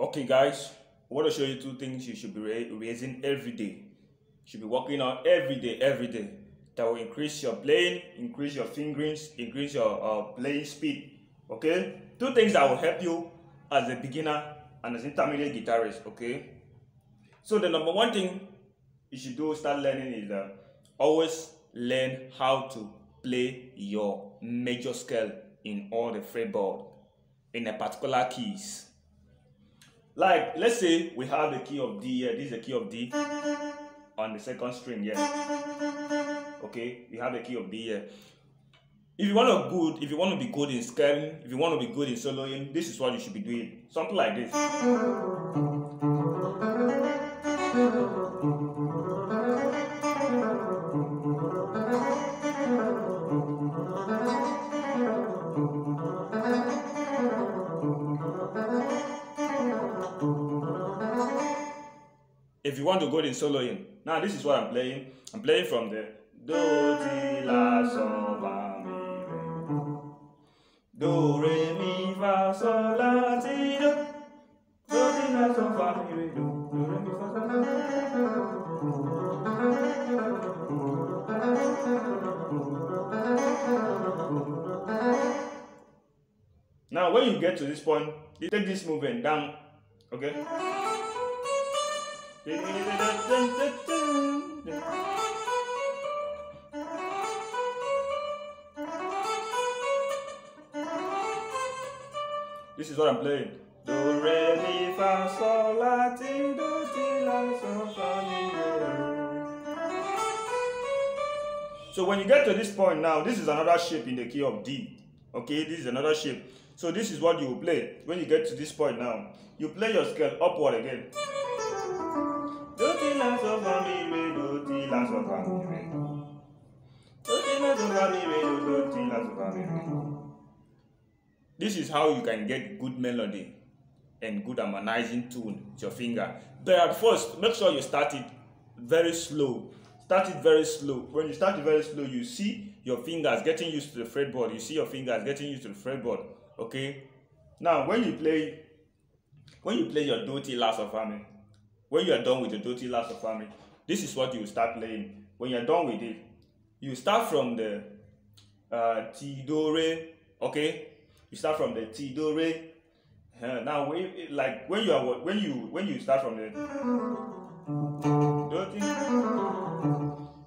Okay, guys, I want to show you two things you should be raising every day. You should be working on every day, every day. That will increase your playing, increase your fingerings, increase your uh, playing speed. Okay, two things that will help you as a beginner and as intermediate guitarist. Okay, so the number one thing you should do start learning is that always learn how to play your major scale in all the fretboard in a particular keys. Like, let's say we have the key of D here. This is the key of D on the second string here. Okay, we have the key of D here. If you want to good, if you want to be good in scaling, if you want to be good in soloing, this is what you should be doing. Something like this. If you want to go in soloing, now this is what I'm playing. I'm playing from the do ti la sol la mi do re mi fa sol la ti do. Do ti la sol fa mi re. Do fa Now when you get to this point, you take this movement down, okay? This is what I'm playing. Do re mi fa sol la ti do ti la sol fa mi. So when you get to this point now, this is another shape in the key of D. Okay, this is another shape. So this is what you will play when you get to this point now. You play your scale upward again. This is how you can get good melody and good harmonizing tune with your finger. But at first, make sure you start it very slow. Start it very slow. When you start it very slow, you see your fingers getting used to the fretboard. You see your fingers getting used to the fretboard. Okay. Now, when you play, when you play your do ti la sol fa mi, when you are done with the do ti la sol fa mi, this is what you start playing. When you are done with it, you start from the uh, ti do re. Okay you start from the ti do re. Uh, now, when, like when you are when you when you start from the ti,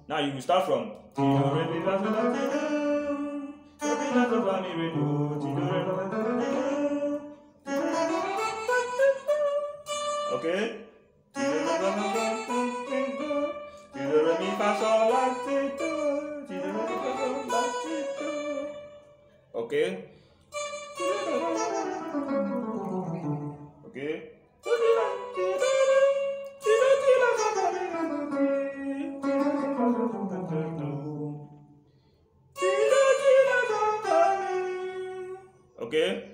now you start from ti do re ti do ti re do ti do okay. Okay. Okay. Okay.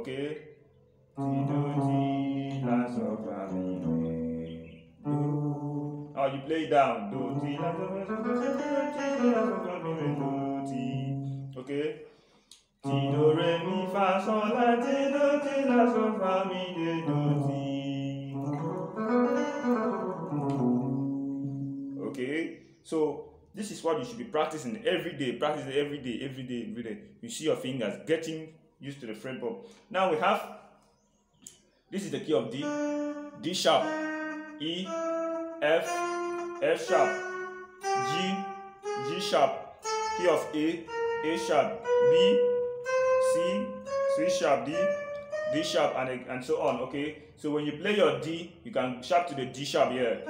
Okay. Ti do ti la sol fa mi re do. Oh, you play down. Do ti la sol fa do ti la sol fa mi re do ti. Okay. Ti do re mi fa sol la ti do ti la sol fa mi re do ti. Okay. So this is what you should be practicing every day. Practice every day, every day, every day. You see your fingers getting used to the fretboard. Now we have this is the key of D, D sharp, E, F, F sharp, G, G sharp, key of A, A sharp, B, C, C sharp, D, D sharp, and, and so on. Okay, so when you play your D, you can sharp to the D sharp here.